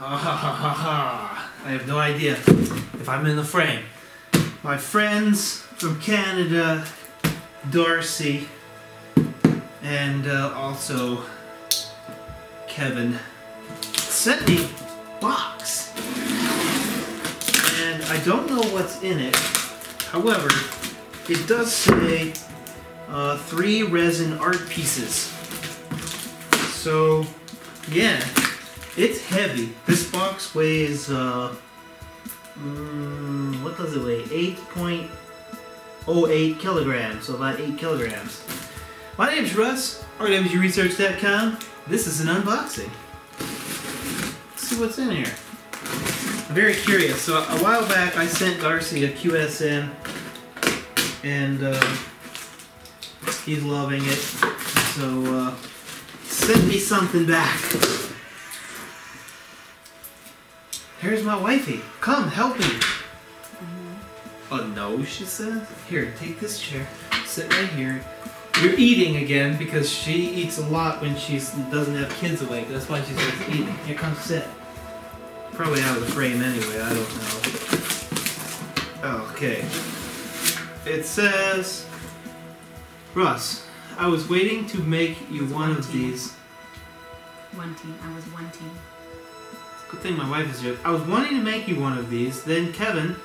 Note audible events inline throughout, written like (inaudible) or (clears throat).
Ha, ha, ha. I have no idea if I'm in the frame. My friends from Canada, Darcy, and uh, also Kevin, sent me a box. And I don't know what's in it. However, it does say uh, three resin art pieces. So, yeah, it's heavy. This box weighs, uh, mm, what does it weigh? 8.08 kilograms, so about 8 kilograms. My name's Russ, RWGResearch.com. This is an unboxing. Let's see what's in here. I'm very curious. So, a while back, I sent Darcy a QSN, and uh, he's loving it. So, uh, send me something back. Here's my wifey. Come, help me. Mm-hmm. Oh no, she says. Here, take this chair. Sit right here. You're eating again because she eats a lot when she doesn't have kids awake. That's why she starts eating. Here, come sit. Probably out of the frame anyway. I don't know. Okay. It says, Russ, I was waiting to make you one of these. One team. I was one team. Good thing my wife is here. I was wanting to make you one of these. Then Kevin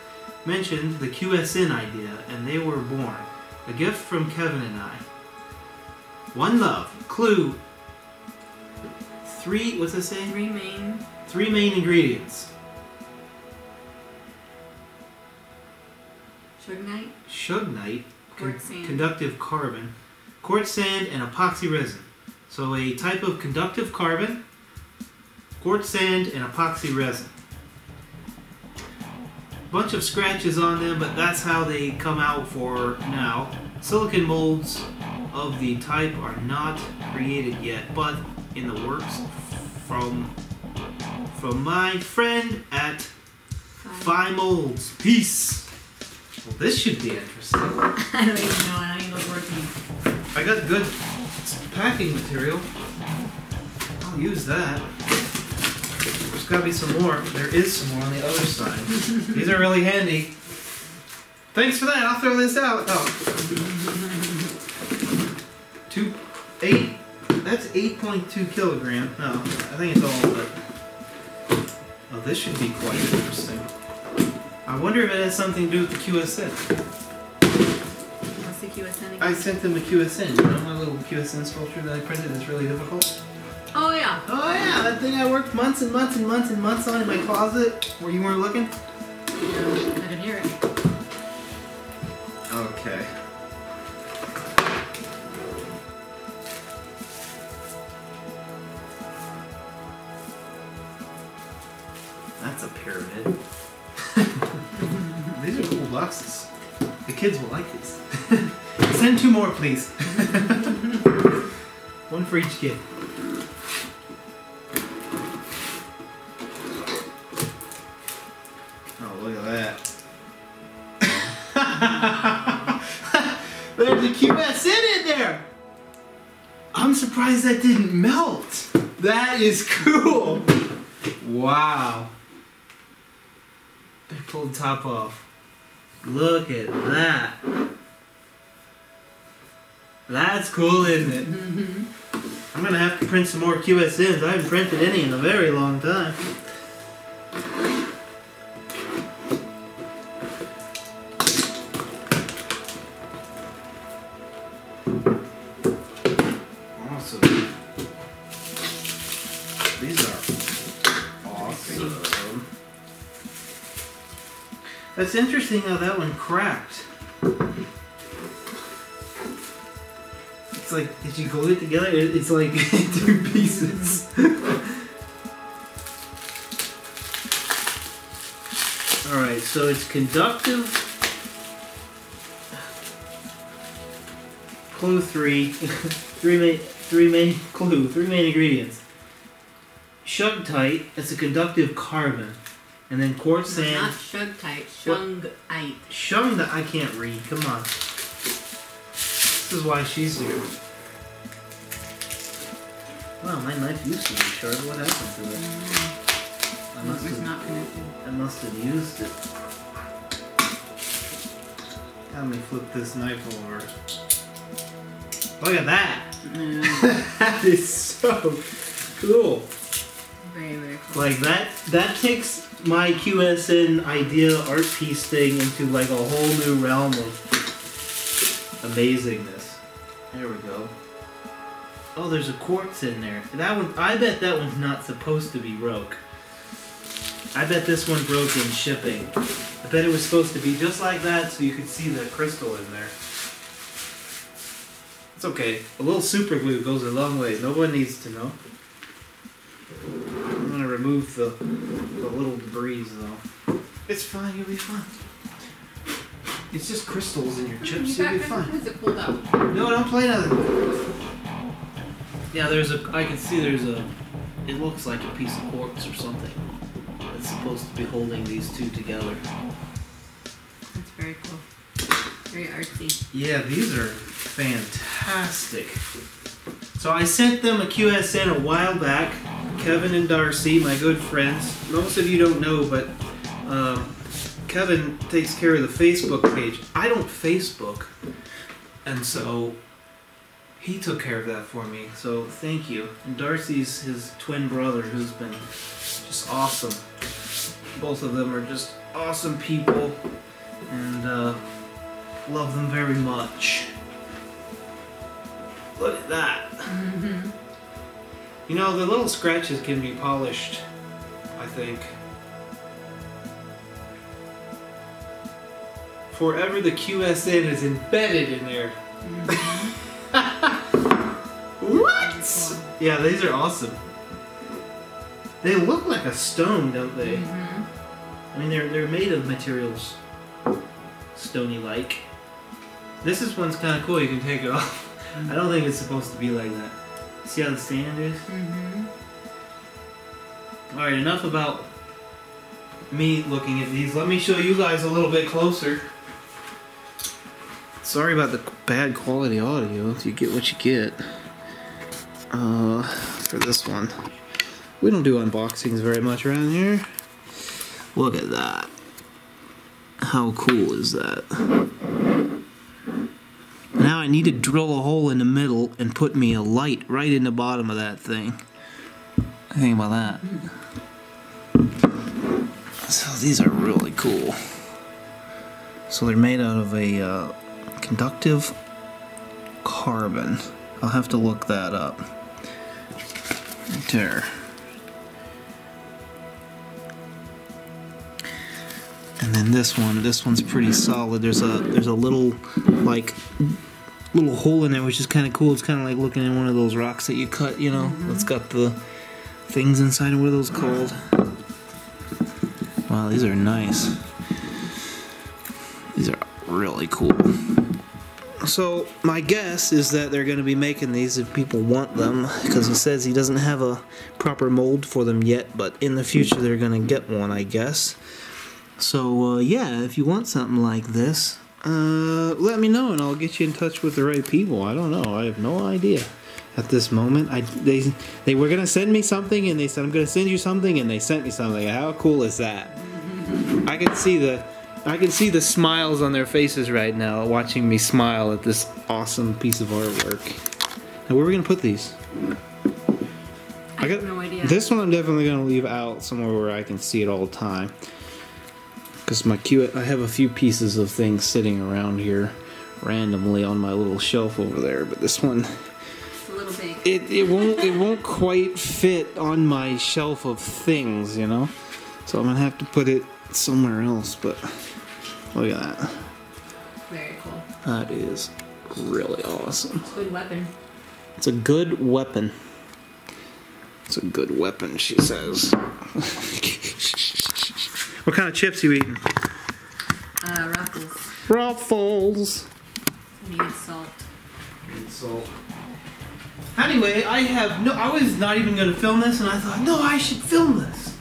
mentioned the QSN idea, and they were born. A gift from Kevin and I. One love. Clue. Three. What's it say? Three main. Three main ingredients: Shugnite. Shugnite, con- sand. conductive carbon, quartz sand, and epoxy resin. So a type of conductive carbon, quartz sand, and epoxy resin. Bunch of scratches on them, but that's how they come out for now. Silicon molds of the type are not created yet, but in the works from from my friend at Five. Molds. Peace. Well, this should be interesting. (laughs) I don't even know. I don't even know what's working. I got good packing material. I'll use that. There's gotta be some more. There is some more on the other side. These are really handy. Thanks for that. I'll throw this out. Oh. Two, eight. That's 8.2 kilogram. No, I think it's all of it. Oh, this should be quite interesting. I wonder if it has something to do with the QSN. What's the QSN again? I sent them a QSN. You know my little QSN sculpture that I printed is really difficult? Oh yeah. Oh yeah, that thing I worked months and months and months and months on in my closet where you weren't looking? I can hear it. Okay. That's a pyramid. (laughs) These are cool boxes. The kids will like these. (laughs) Send two more, please. (laughs) One for each kid. Surprised that didn't melt. That is cool. Wow. They pulled the top off. Look at that. That's cool, isn't it? Mm-hmm. I'm gonna have to print some more QSNs. I haven't printed any in a very long time. That's interesting how that one cracked. It's like, did you glue it together? It's like (laughs) two pieces. (laughs) Alright, so it's conductive. Clue three. (laughs) three main three main clue, three main ingredients. Shugtite, that's a conductive carbon. And then quartz Not sand. Shugtite. Shungite. Showing that I can't read. Come on. This is why she's here. Wow, my knife used to be sharp. What happened to it? Mm. I must it's have, not connected. I must have used it. Let me flip this knife over. Look at that! (laughs) That is so cool. very, very cool. Like that that takes my QSN idea art piece thing into like a whole new realm of amazingness. There we go. Oh, there's a quartz in there. That one I bet that one's not supposed to be broke. I bet this one broke in shipping. I bet it was supposed to be just like that so you could see the crystal in there. It's okay. A little super glue goes a long way. No one needs to know. I'm gonna remove the, the little debris though. It's fine, you'll be fine. It's just crystals in your chips, you'll be fine. Is it pulled out? No, don't play nothing. Yeah, there's a. I can see there's a. It looks like a piece of quartz or something. It's supposed to be holding these two together. That's very cool. Very artsy. Yeah, these are fantastic. So I sent them a QSN a while back. Kevin and Darcy, my good friends. Most of you don't know, but um, Kevin takes care of the Facebook page. I don't Facebook, and so he took care of that for me. So thank you. And Darcy's his twin brother, who's been just awesome. Both of them are just awesome people, and uh, love them very much. Look at that. Mm-hmm. You know, the little scratches can be polished, I think. Forever the QSN is embedded in there. (laughs) what? Yeah, these are awesome. They look like a stone, don't they? Mm-hmm. I mean, they're they're made of materials stony like. This is one's kind of cool. You can take it off. (laughs) I don't think it's supposed to be like that. See how the sand is? Mm-hmm. All right, enough about me looking at these. Let me show you guys a little bit closer. Sorry about the bad quality audio. You get what you get. Uh, for this one, we don't do unboxings very much around here. Look at that. How cool is that? I need to drill a hole in the middle and put me a light right in the bottom of that thing. Think about that. So these are really cool. So they're made out of a uh, conductive carbon. I'll have to look that up. Right there. And then this one, this one's pretty solid. There's a there's a little like little hole in there, which is kind of cool. It's kind of like looking in one of those rocks that you cut, you know. It's got the things inside. What are those called? Wow, these are nice. These are really cool. So my guess is that they're going to be making these if people want them, because he says he doesn't have a proper mold for them yet, but in the future they're going to get one, I guess. So uh, yeah, if you want something like this, uh, let me know and I'll get you in touch with the right people. I don't know. I have no idea at this moment. I they they were gonna send me something and they said I'm gonna send you something and they sent me something. How cool is that? (laughs) I can see the I can see the smiles on their faces right now, watching me smile at this awesome piece of artwork. Now, where are we gonna put these? I, I got- have no idea. This one I'm definitely gonna leave out somewhere where I can see it all the time. Because my Q, I have a few pieces of things sitting around here randomly on my little shelf over there, but this one It's a little big. it, it won't it won't quite fit on my shelf of things, you know. So I'm gonna have to put it somewhere else. But look at that. Very cool. That is really awesome. Good weapon. It's a good weapon. It's a good weapon, she says. (laughs) what kind of chips you eating? Uh, ruffles. Ruffles. Need salt. Need salt. Anyway, I have no. I was not even going to film this, and I thought, no, I should film this.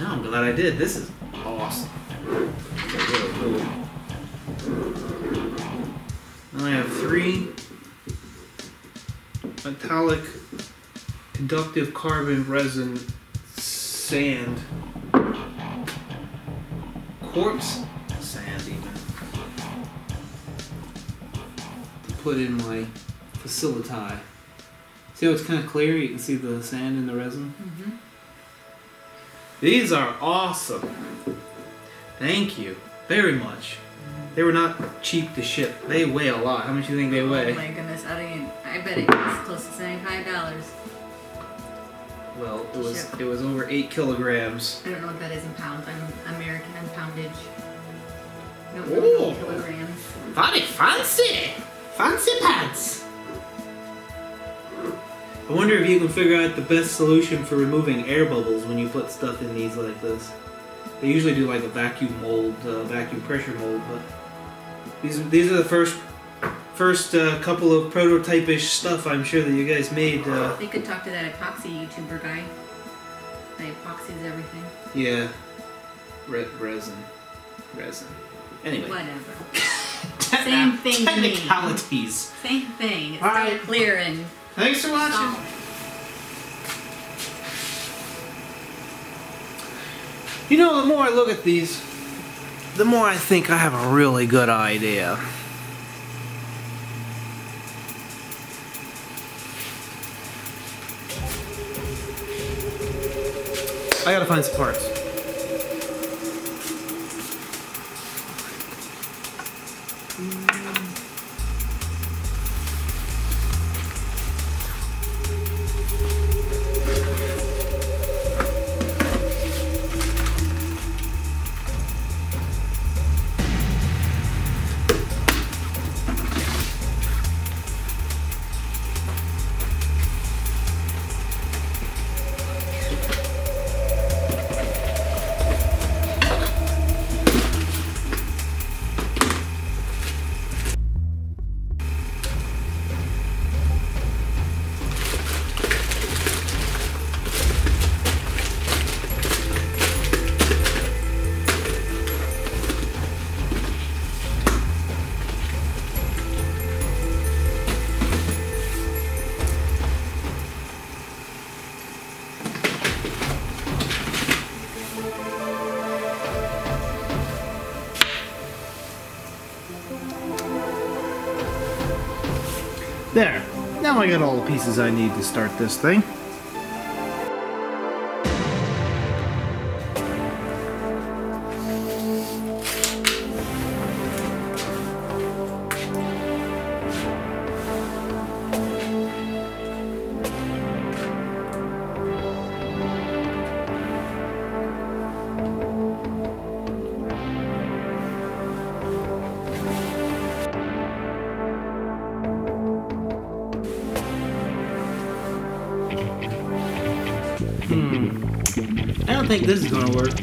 No, I'm glad I did. This is awesome. Really cool. I have three metallic conductive carbon resin sand. Quartz sand. To put in my facility. See how it's kind of clear? You can see the sand in the resin. Mm-hmm. These are awesome. Thank you very much. They were not cheap to ship. They weigh a lot. How much do you think they weigh? Oh my goodness, I don't I bet it was close to seventy-five dollars. Well, it was Ship. it was over eight kilograms. I don't know what that is in pounds. I'm American and poundage. Ooh. no, no kilograms. Very fancy! Fancy pants! I wonder if you can figure out the best solution for removing air bubbles when you put stuff in these like this. They usually do like a vacuum mold, uh, vacuum pressure mold, but these these are the first first uh, couple of prototype-ish stuff I'm sure that you guys made. Uh, They could talk to that epoxy YouTuber guy. That epoxies everything. yeah, Re- resin, resin. Anyway, Whatever. (laughs) Same thing to me. technicalities. Same thing. It's All clear and Thanks for watching. solid. You know, the more I look at these, the more I think I have a really good idea. I gotta find some parts. I got all the pieces I need to start this thing. Think this is gonna work.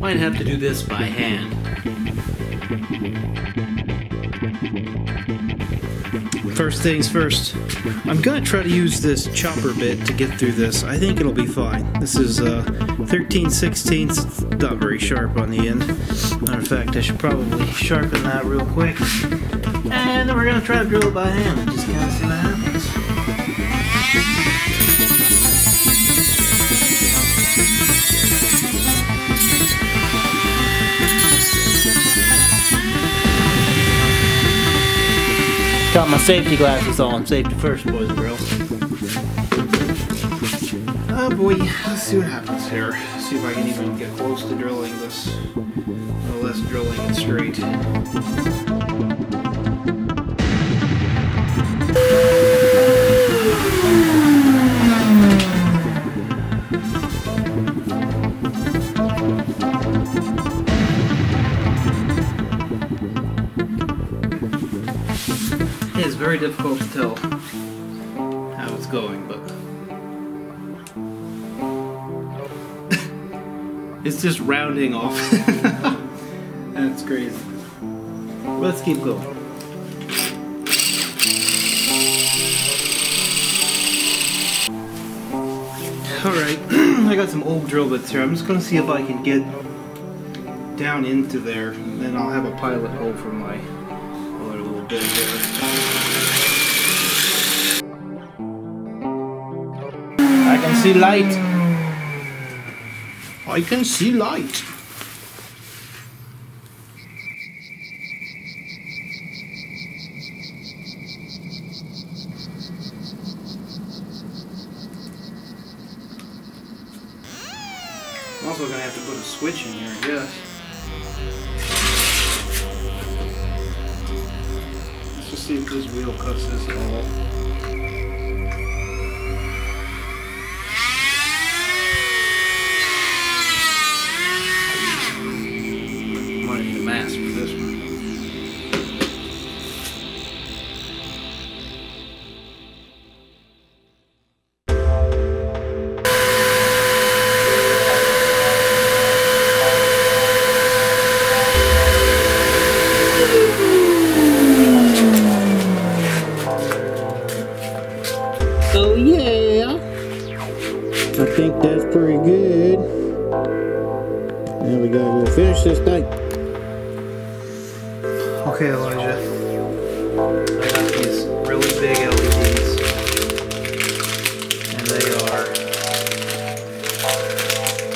Might have to do this by hand. First things first, I'm gonna try to use this chopper bit to get through this. I think it'll be fine. This is uh, 13 16 not very sharp on the end. Matter of fact, I should probably sharpen that real quick. And then we're gonna try to drill it by hand and just kind of see what happens. Got my safety glasses on. Safety first, boys and girls. Oh boy, let's see what happens here. See if I can even get close to drilling this. No less drilling it straight. Very difficult to tell how it's going, but (laughs) it's just rounding off. (laughs) That's crazy. Let's keep going. Alright, (clears throat) I got some old drill bits here. I'm just gonna see if I can get down into there, and then I'll have a pilot hole for my other little bit here. See light. I can see light. I'm also gonna have to put a switch in here, I guess. Let's just see if this wheel cuts this at all.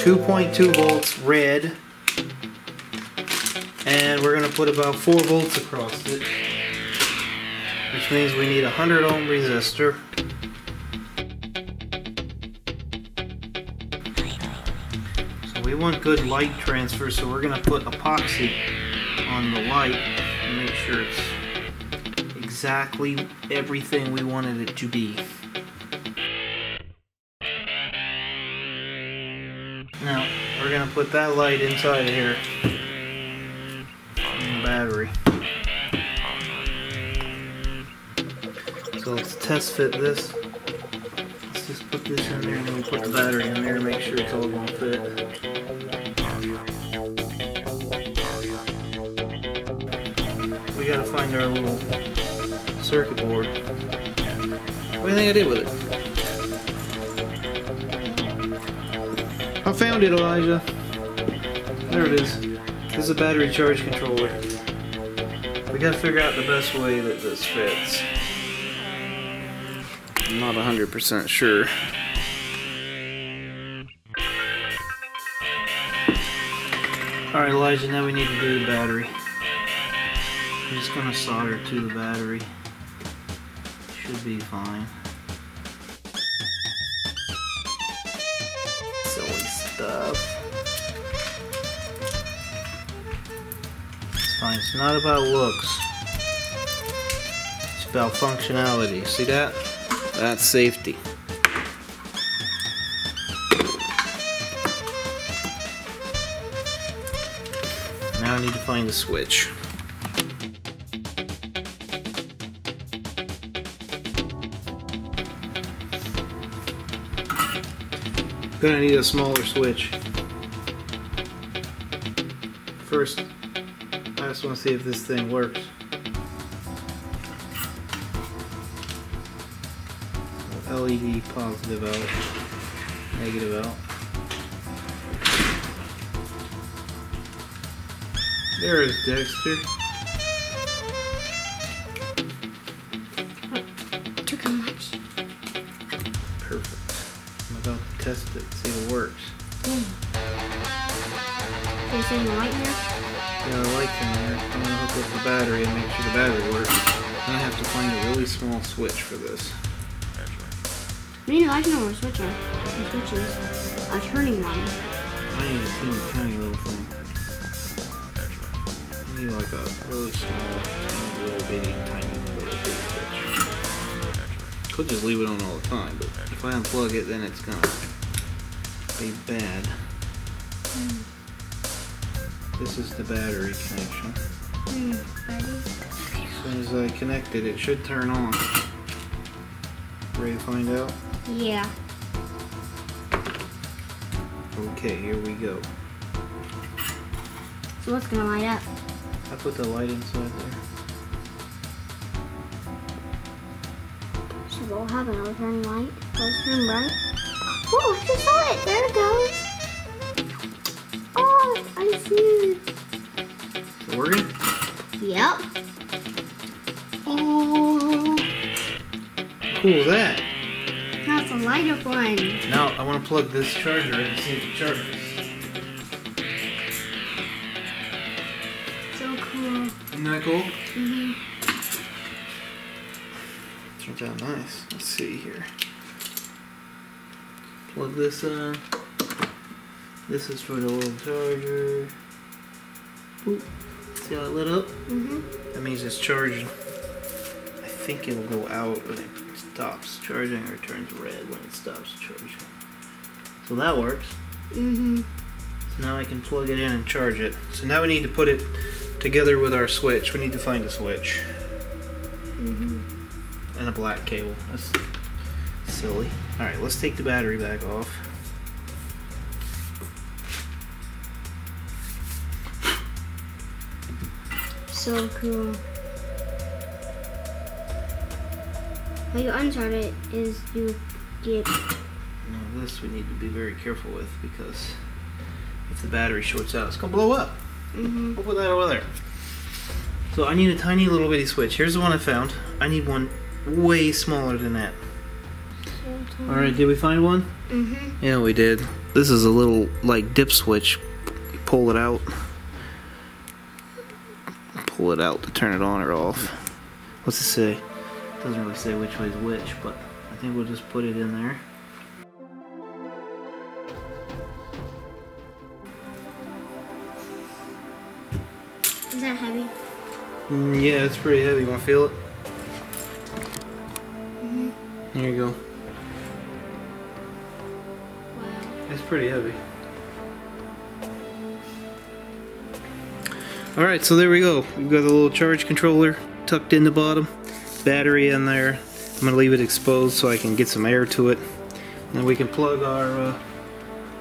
2.2 volts red. And we're going to put about 4 volts across it. Which means we need a 100 ohm resistor. So we want good light transfer, so we're going to put epoxy on the light and make sure it's exactly everything we wanted it to be. Gonna put that light inside of here. And battery. So let's test fit this. Let's just put this in there and then we put the battery in there to make sure it's all gonna fit. We gotta find our little circuit board. What do you think I did with it? I found it, Elijah. There it is. This is a battery charge controller. We gotta figure out the best way that this fits. I'm not 100% sure. Alright, Elijah, now we need to do the battery. I'm just gonna solder to the battery. Should be fine. Fine. It's not about looks. It's about functionality. See that? That's safety. Now I need to find the switch. Gonna need a smaller switch. First, just want to see if this thing works. LED positive out, negative out. There is Dexter. Took how much? Perfect. I'm about to test it, see if it works. Is there any light here? Yeah, the light's in there. I'm gonna hook up the battery and make sure the battery works. Then I have to find a really small switch for this. We need a light or a switcher. The switch is a turning one. I need a teeny tiny little thing. I need like a really small, tiny, little bitty, tiny little bitty switch. Could just leave it on all the time, but if I unplug it, then it's gonna be bad. This is the battery connection. Hmm, as soon as I connect it, it should turn on. Ready to find out? Yeah. Okay, here we go. So what's gonna light up? I put the light inside there. So we'll have another turning light. Goes turn bright. Oh, I just saw it. There it goes. Oh, I see it. Is it working? Yep. Oh. Cool that? That's a light up one. Now I want to plug this charger in and see if it charges. So cool. Isn't that cool? hmm Turns out nice. Let's see here. Plug this in. This is for the little charger. Boop. See how it lit up? hmm That means it's charging. I think it'll go out when it stops charging or turns red when it stops charging. So that works. hmm So now I can plug it in and charge it. So now we need to put it together with our switch. We need to find a switch. hmm And a black cable. That's silly. Alright, let's take the battery back off. So cool. How you unchart it is you get Now this we need to be very careful with because if the battery shorts out, it's gonna blow up. hmm We'll put that over there. So I need a tiny little bitty switch. Here's the one I found. I need one way smaller than that. Alright, did we find one? hmm Yeah, we did. This is a little like dip switch. You pull it out. Pull it out to turn it on or off. What's it say? Doesn't really say which way's which, but I think we'll just put it in there. Is that heavy? Mm, yeah, it's pretty heavy. You want to feel it? Mhm. Here you go. Wow. It's pretty heavy. Alright, so there we go. We've got a little charge controller tucked in the bottom, battery in there. I'm going to leave it exposed so I can get some air to it. And we can plug our, uh,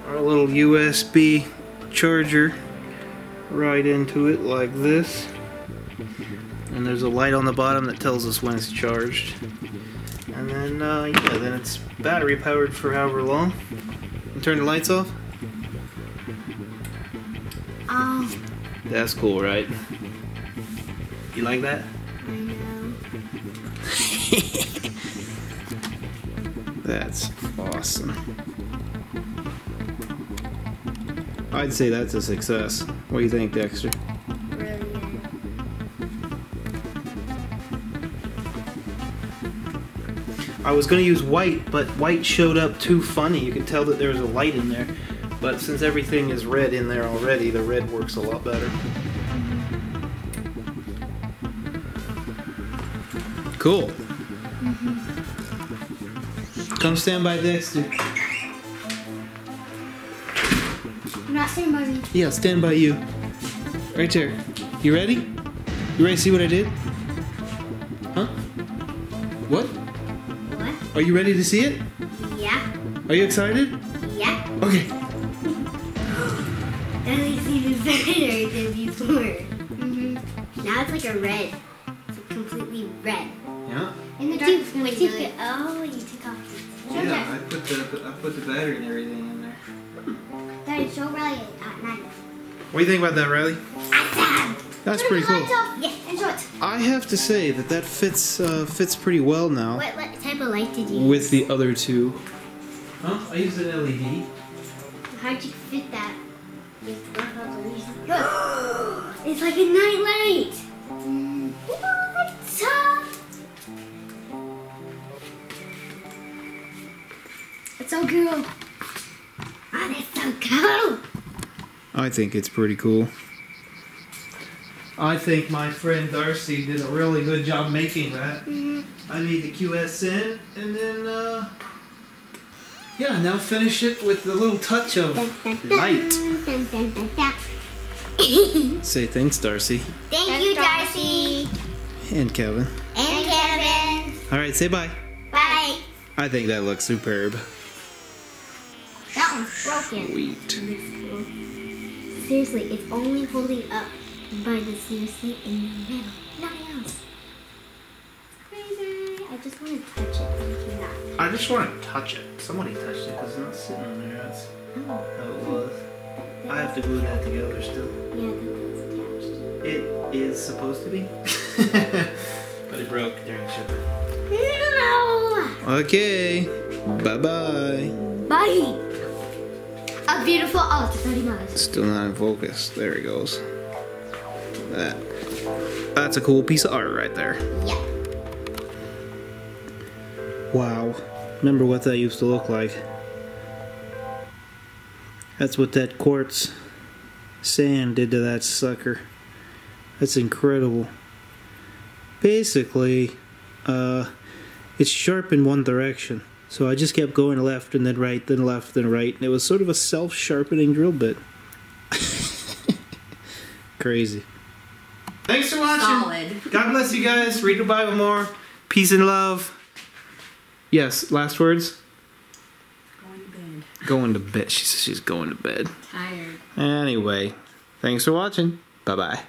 our little USB charger right into it like this. And there's a light on the bottom that tells us when it's charged. And then, uh, yeah, then it's battery powered for however long. And turn the lights off? Oh, That's cool, right? You like that? I know. (laughs) That's awesome. I'd say that's a success. What do you think, Dexter? I was going to use white, but white showed up too funny. You could tell that there was a light in there. But since everything is red in there already, the red works a lot better. Cool. Mm-hmm. Come stand by Dexter. I'm not saying by me. Yeah, stand by you. Right there. You ready? You ready to see what I did? Huh? What? What? Are you ready to see it? Yeah. Are you excited? Yeah. Okay. Than before. hmm Now it's like a red. It's completely red. Yeah. And the dark's gonna be really... Oh, you took off. Show Yeah, I put the I put the battery and everything in there. That is so brilliant at night. What do you think about that, Riley? Awesome. That's Turn pretty cool. Yeah, and show it. I have to say that that fits uh, fits pretty well now What, what type of light did you use? with the other two. Huh? I used an LED. How'd you fit that? with the revolution? Look! It's like a night light! What? It's so cool! Oh, that's so cool! I think it's pretty cool. I think my friend Darcy did a really good job making that. Mhm. I made the QSN and then, uh, yeah, now finish it with a little touch of (laughs) light. (laughs) (laughs) Say thanks, Darcy. Thank you, Darcy! And Kevin. And Kevin! All right, say bye. Bye! I think that looks superb. That one's broken. Sweet. Seriously, it's only holding up by the CRC in the middle. Nothing else. It's crazy. I just want to touch it. Thank you, not. I just want to touch it. Somebody touched it because it's not sitting on there. That's Oh, how it was. I have to glue that together still. yeah, that is attached. It is supposed to be. (laughs) but it broke during shipping. No! Okay. Bye bye. Bye. A beautiful art, very nice. Still not in focus. There he goes. That. That's a cool piece of art right there. Yeah. Wow. Remember what that used to look like. That's what that quartz sand did to that sucker. That's incredible. Basically, uh, it's sharp in one direction. So I just kept going left and then right, then left, then right. And it was sort of a self sharpening drill bit. (laughs) Crazy. Thanks for watching. Solid. God bless you guys. Read the Bible more. Peace and love. Yes, last words? Going to bed. Going. She says she's going to bed. Tired. Anyway, thanks for watching. Bye bye.